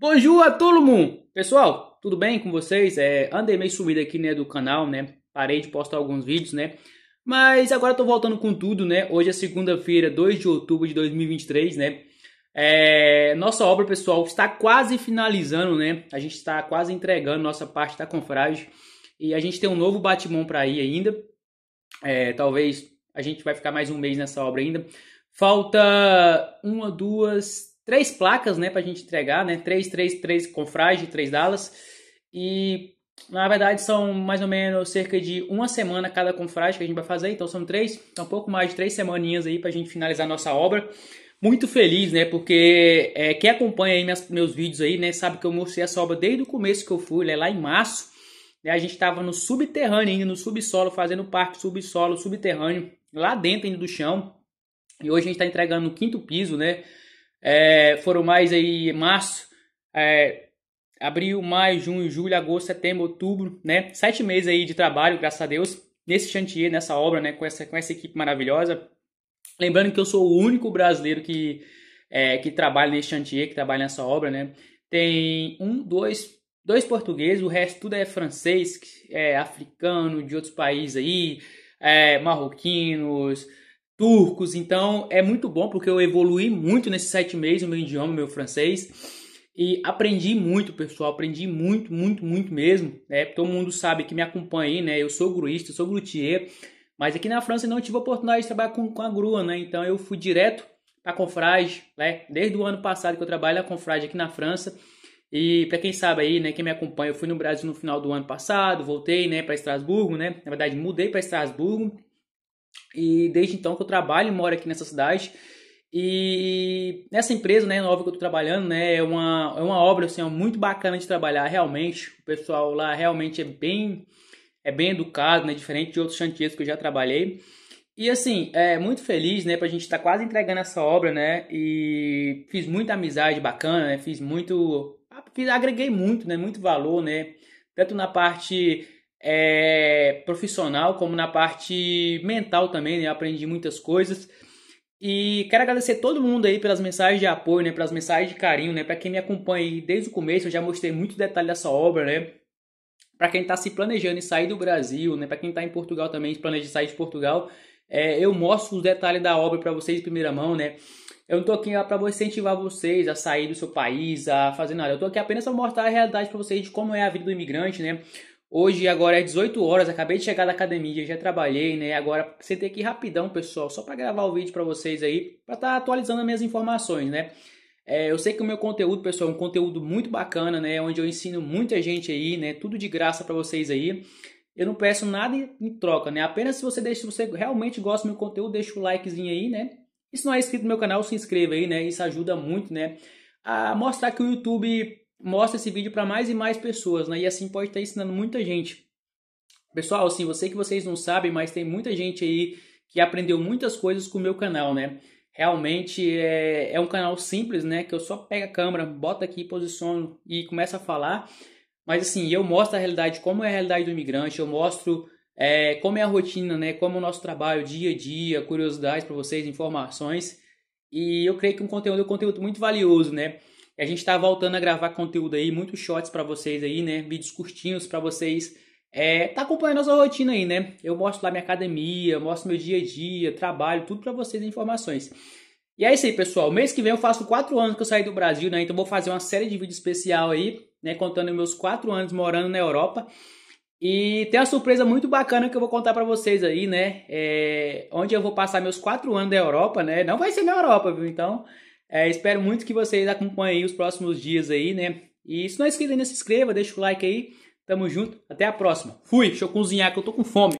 Bonjour a todo mundo! Pessoal, tudo bem com vocês? É, andei meio sumido aqui, né, do canal, né? Parei de postar alguns vídeos, né? Mas agora tô voltando com tudo, né? Hoje é segunda-feira, 2 de outubro de 2023, né? É, nossa obra, pessoal, está quase finalizando, né? A gente está quase entregando nossa parte da confragem. E a gente tem um novo batimão para ir ainda. É, talvez a gente vai ficar mais um mês nessa obra ainda. Falta uma, duas, três placas, né, pra gente entregar, né? Três, três, três confrades, três Dallas. E na verdade são mais ou menos cerca de uma semana cada confrade que a gente vai fazer, então são três, então um pouco mais de três semaninhas aí pra gente finalizar nossa obra. Muito feliz, né? Porque é, quem acompanha aí meus, vídeos aí, né, sabe que eu mostrei essa obra desde o começo que eu fui, né, lá em março. Né, a gente estava no subterrâneo ainda, no subsolo, fazendo parte subsolo, subterrâneo, lá dentro ainda do chão. E hoje a gente está entregando no quinto piso, né? É, foram mais aí março, é, abril, maio, junho, julho, agosto, setembro, outubro, né? Sete meses aí de trabalho, graças a Deus, nesse chantier, nessa obra, né? Com essa, com essa equipe maravilhosa. Lembrando que eu sou o único brasileiro que, é, que trabalha nesse chantier, que trabalha nessa obra, né? Tem um, dois, dois portugueses, o resto tudo é francês, é africano, de outros países aí, é, marroquinos, turcos. Então é muito bom porque eu evolui muito nesses sete meses o meu idioma, meu francês. E aprendi muito, pessoal. Aprendi muito, muito, muito mesmo. Né? Todo mundo sabe que me acompanha aí, né? Eu sou gruista, sou grutier. Mas aqui na França não tive a oportunidade de trabalhar com, com a grua, né? Então eu fui direto para a Confrage, né? Desde o ano passado que eu trabalho na Confrage aqui na França. E para quem sabe aí, né, quem me acompanha, eu fui no Brasil no final do ano passado, voltei, né, para Estrasburgo, né? Na verdade, mudei para Estrasburgo e desde então que eu trabalho e moro aqui nessa cidade. E nessa empresa, né, nova que eu tô trabalhando, né, é uma, é uma obra, assim, muito bacana de trabalhar, realmente. O pessoal lá realmente é bem, é bem educado, né, diferente de outros chantiers que eu já trabalhei. E assim, é muito feliz, né, pra gente estar tá quase entregando essa obra, né, e fiz muita amizade bacana, né, fiz muito, fiz, agreguei muito, né, muito valor, né, tanto na parte é, profissional como na parte mental também, né? Eu aprendi muitas coisas. E quero agradecer todo mundo aí pelas mensagens de apoio, né? Pelas mensagens de carinho, né? Para quem me acompanha aí desde o começo, eu já mostrei muito detalhe dessa obra, né? Para quem está se planejando em sair do Brasil, né? Para quem está em Portugal também, planeja sair de Portugal, é, eu mostro os detalhes da obra para vocês em primeira mão, né? Eu não tô aqui para incentivar vocês a sair do seu país, a fazer nada. Eu tô aqui apenas para mostrar a realidade para vocês de como é a vida do imigrante, né? Hoje agora é 18 horas, acabei de chegar da academia, já trabalhei, né? Agora sentei aqui rapidão, pessoal, só para gravar o vídeo para vocês aí, para estar tá atualizando as minhas informações, né? É, eu sei que o meu conteúdo, pessoal, é um conteúdo muito bacana, né? Onde eu ensino muita gente aí, né? Tudo de graça para vocês aí. Eu não peço nada em troca, né? Apenas se você deixa, se você realmente gosta do meu conteúdo, deixa o likezinho aí, né? E se não é inscrito no meu canal, se inscreva aí, né? Isso ajuda muito, né? A mostrar que o YouTube mostra esse vídeo para mais e mais pessoas, né? E assim pode estar ensinando muita gente. Pessoal, assim, sei que vocês não sabem, mas tem muita gente aí que aprendeu muitas coisas com o meu canal, né? Realmente é, é um canal simples, né? Que eu só pego a câmera, boto aqui, posiciono e começo a falar. Mas assim, eu mostro a realidade, como é a realidade do imigrante, eu mostro é, como é a rotina, né? Como é o nosso trabalho, dia a dia, curiosidades para vocês, informações. E eu creio que um conteúdo é um conteúdo muito valioso, né? A gente está voltando a gravar conteúdo aí, muitos shots para vocês aí, né? Vídeos curtinhos para vocês. É, tá acompanhando a nossa rotina aí, né? Eu mostro lá minha academia, mostro meu dia a dia, trabalho, tudo para vocês, informações. E é isso aí, pessoal. Mês que vem eu faço quatro anos que eu saí do Brasil, né? Então vou fazer uma série de vídeos especial aí, né? Contando meus quatro anos morando na Europa. E tem uma surpresa muito bacana que eu vou contar para vocês aí, né? É, onde eu vou passar meus quatro anos da Europa, né? Não vai ser na Europa, viu? Então é, espero muito que vocês acompanhem os próximos dias aí, né? E se não é inscrito ainda, se inscreva, deixa o like aí. Tamo junto. Até a próxima. Fui. Deixa eu cozinhar que eu tô com fome.